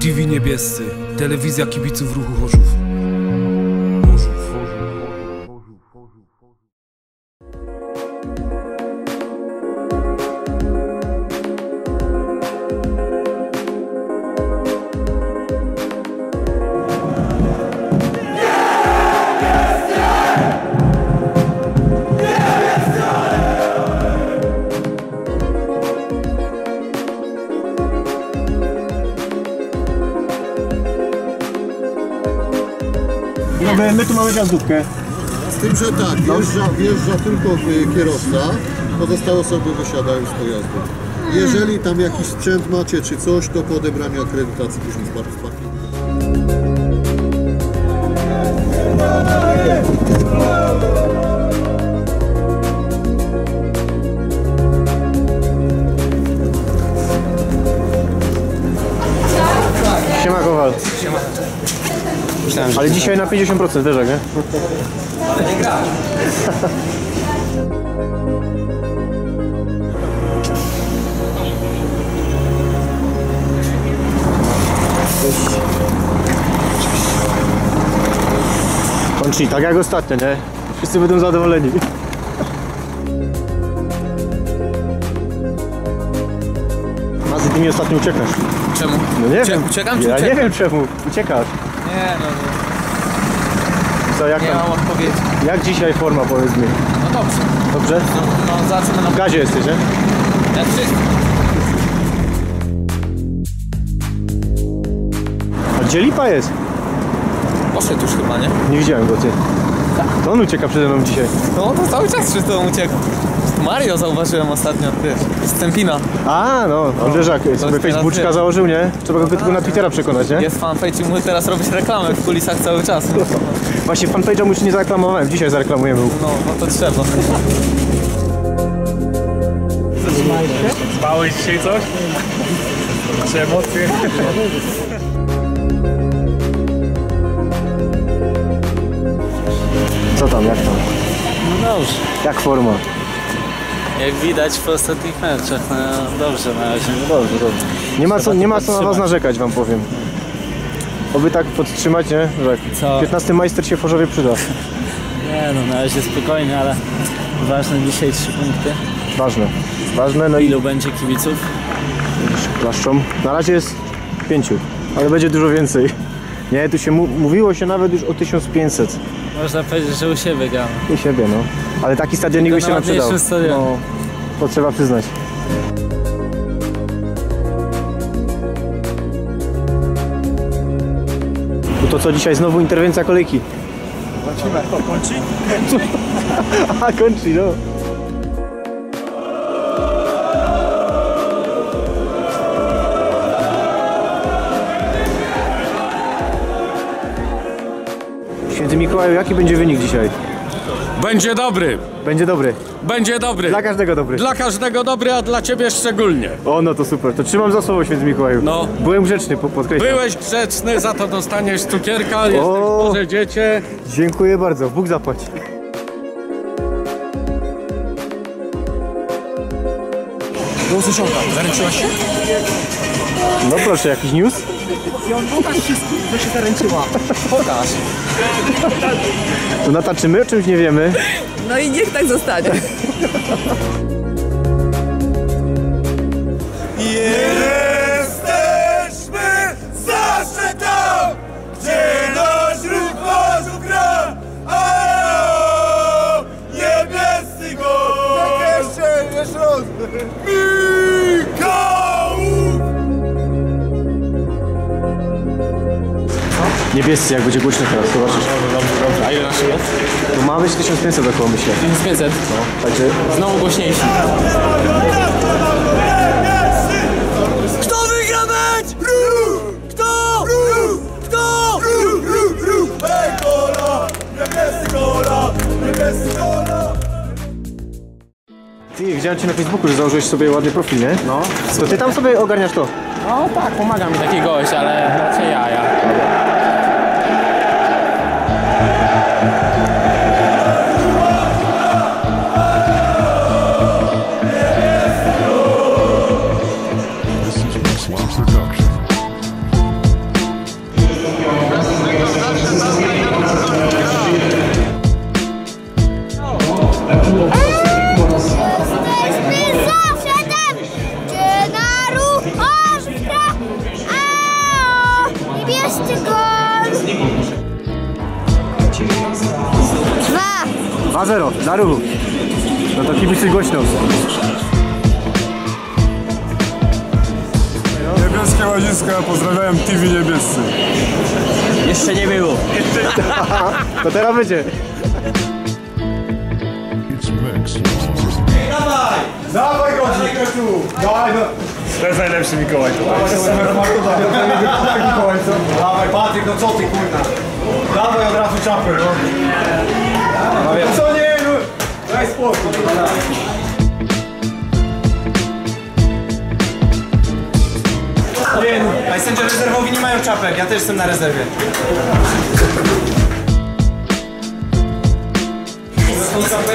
TV Niebiescy, telewizja kibiców ruchu Chorzów. My, tu mamy gwiazdówkę. Z tym, że tak, wjeżdża, wjeżdża tylko y, kierowca, pozostałe osoby wysiadają z pojazdu. Jeżeli tam jakiś sprzęt macie czy coś, to po odebraniu akredytacji później z park- z. Ale dzisiaj na 50% wiesz jak, nie? Kończy tak jak ostatnio, nie? Wszyscy będą zadowoleni. Mazy, ty mi ostatnio uciekasz. Czemu? No nie Ucie- wiem. uciekam czy ja uciekam? nie wiem czemu. Uciekasz. Nie no, Co, jak, tam, mam odpowiedzi. jak dzisiaj forma powiedz mi? No dobrze, Dobrze? no, no zacznę na W gazie jesteś, nie? jak wszyscy. A gdzie lipa jest? Poszedł już chyba, nie? Nie widziałem go, ty. To on ucieka przede mną dzisiaj. No to cały czas przez to uciekł. Mario zauważyłem ostatnio, wiesz, z Tempina. A, no, on wiesz jak sobie Facebooka założył, nie? Trzeba go tylko na Twittera przekonać, nie? Jest fanpage i mógł teraz robić reklamę w kulisach cały czas. No, Właśnie fanpage'a mu jeszcze nie zareklamowałem, dzisiaj zareklamujemy. no, no to trzeba. Bałeś się coś? Czy emocje? Co tam, jak tam? No dobrze. Jak forma? Jak widać po ostatnich meczach, no dobrze na razie. No dobrze, dobrze. Nie ma co, nie ma co na was narzekać, wam powiem. Oby tak podtrzymać, nie? Że Co? 15 majster się w Chorzowie przyda. Nie no, na razie spokojnie, ale ważne dzisiaj trzy punkty. Ważne. Ważne, no i Ilu będzie kibiców? klaszczą. Na razie jest pięciu, ale będzie dużo więcej. Nie, tu się mówiło się nawet już o 1500. Można powiedzieć, że u siebie gramy. U siebie, no. Ale taki stadionik by się na nam przydał. stadionie. No, to trzeba przyznać. No to co dzisiaj znowu interwencja kolejki? Zobaczymy, to kończy? A kończy, no. Mikołaju, jaki będzie wynik dzisiaj? Będzie dobry, Będzie dobry. będzie dobry. Dla każdego dobry. Dla każdego dobry, a dla ciebie szczególnie. O, no to super. To trzymam za słowo, święty Mikołaju. No. Byłem grzeczny, po- podkreślam. Byłeś grzeczny, za to dostaniesz cukierka, jesteś O. Boże dziecię. Dziękuję bardzo. Bóg zapłaci. Było Susionka, zaręczyłaś się? No proszę, jakiś news? Pokaż wszystkim, że się zaręczyła. Pokaż. To nataczymy, o czymś nie wiemy. No i niech tak zostanie. Jesteśmy zawsze tam, gdzie nasz ruch Chorzów gra. A niebiescy gol. Tak jeszcze, jeszcze raz. Niebiescy, jak będzie głośno teraz, zobaczysz. Dobrze, dobrze. A ile nasz jest? To ma być 1500 około, myślę. 1500. Także Znowu głośniejsi. Kto wygra mecz? Ruch! Kto? Ruch! Kto? Ruch, ruch, ruch! Ej, gola! Niebiescy gola! Niebiescy gola! ty, widziałem cię na Facebooku, że założyłeś sobie ładny profil, nie? No. To ty tam sobie ogarniasz to? No tak, pomaga mi taki gość, ale raczej ja, 2-0 dla ruchu. No to kibicuj głośno. Niebieskie łaziska, pozdrawiam TV Niebiescy. Jeszcze nie było. to teraz będzie. Dawaj godzik! Dawaj no! To jest najlepszy Mikołaj tutaj. Mikołaj, co? Dawaj Patryk, no co ty kurna? Dawaj od razu czapę, no. No co nie, no? Daj spokój. Nie, no. A sędziowie rezerwowi nie mają czapek, ja też jestem na rezerwie.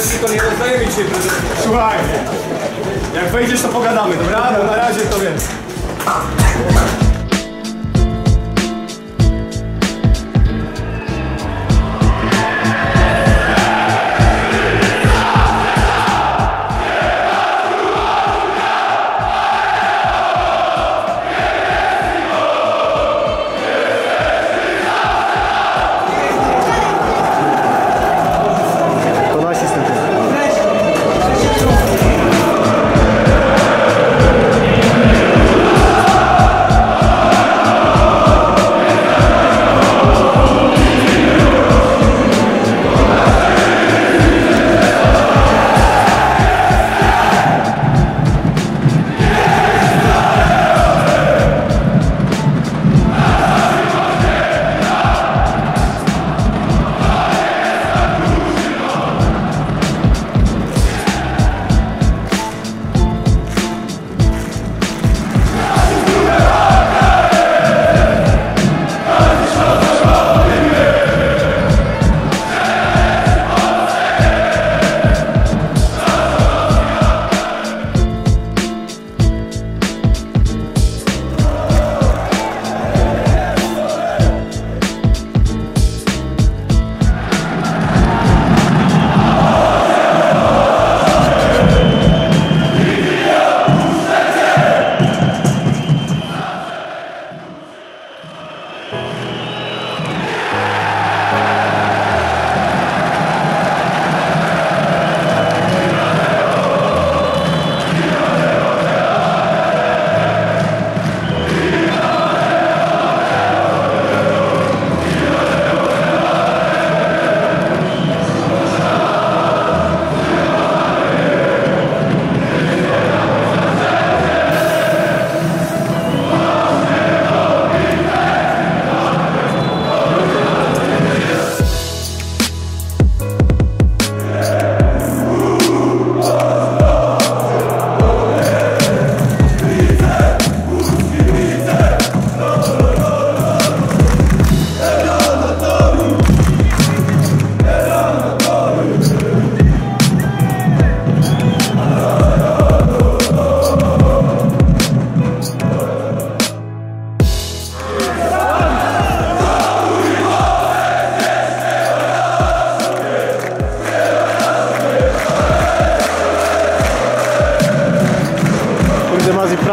Tylko nie rozdajemy dzisiaj prezentów. Słuchaj, jak wejdziesz to pogadamy, dobra? Bo na razie to więc.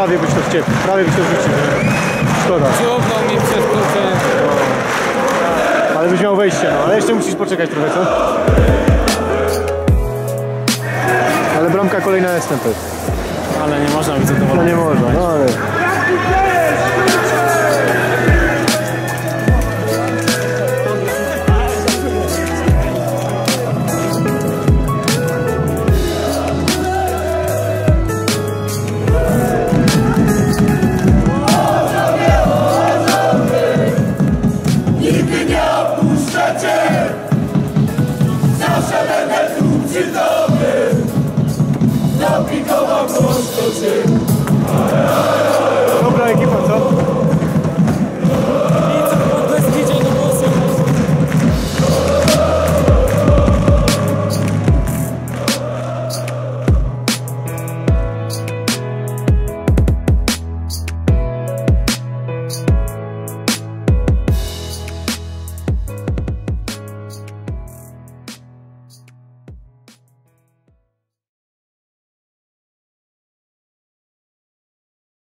Prawie byś to wciekł. Prawie byś to wrzucił. Szkoda. Ciągnął mi przez kurczę. Ale byś miał wejście, no. Ale jeszcze musisz poczekać trochę, co? Ale bramka kolejna jest tempet. Ale nie można być No zadowolony. nie można, no ale...